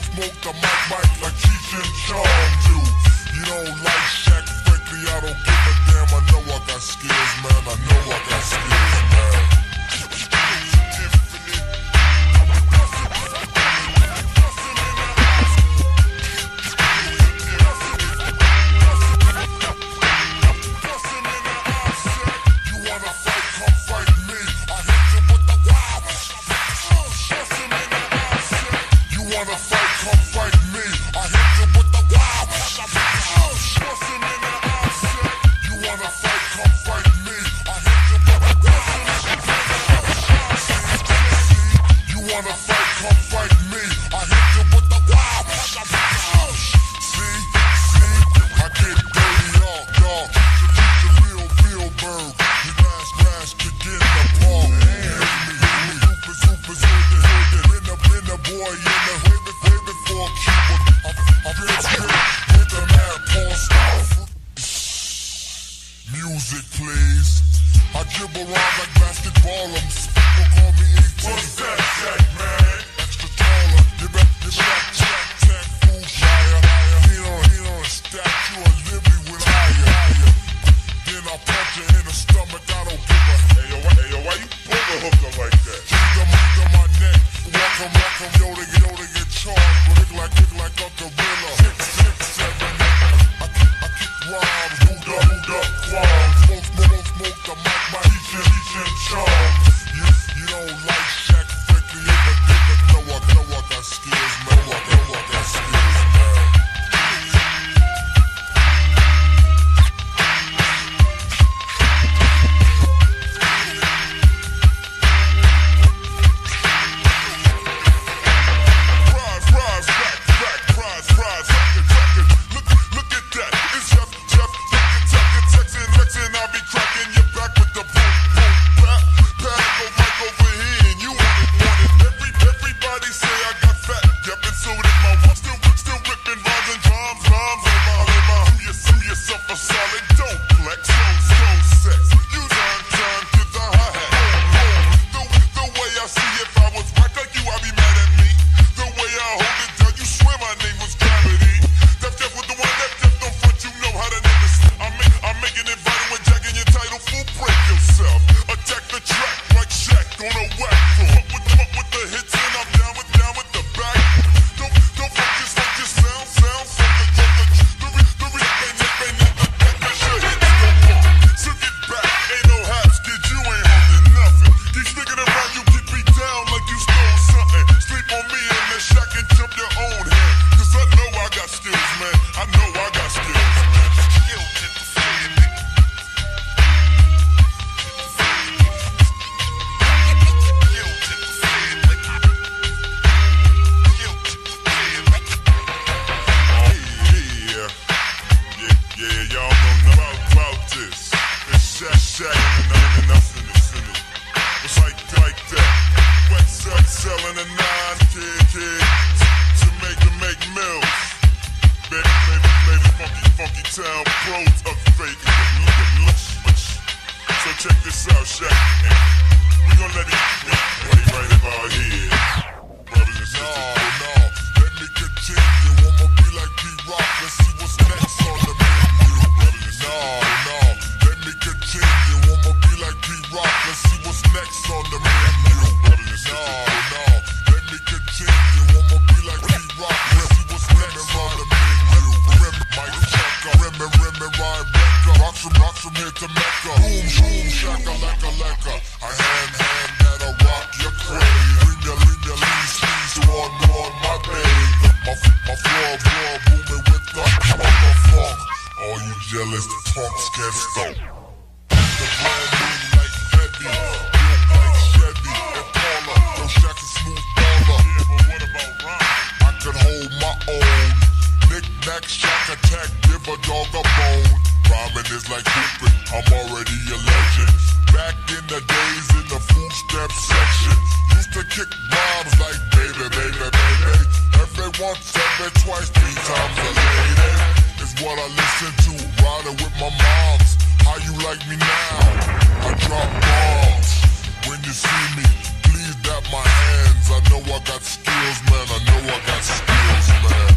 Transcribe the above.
smoke, smoke, I might bite like Cheech and Chong do. You don't like Shaq, frankly, I don't give a damn. I know I got skills, man. I know I got skills, man. Never I'm enough in it. It's like, like that. Wet sex, selling a nine, kid, kid. Make mills. Baby, baby, baby, funky, funky town, pros fake. So check this out, Shaq. We gon' let it, play right about here. Brothers and sisters. I can hold my own. Knack, attack, give a dog a bone. Rhyming is like I'm already a legend. Back in the days in the step section, used to kick like baby, baby, baby. Every once, every twice, three times a lady is what I listen to, riding with my mom. How you like me now? I drop bombs. When you see me, please dap my hands. I know I got skills, man. I know I got skills, man.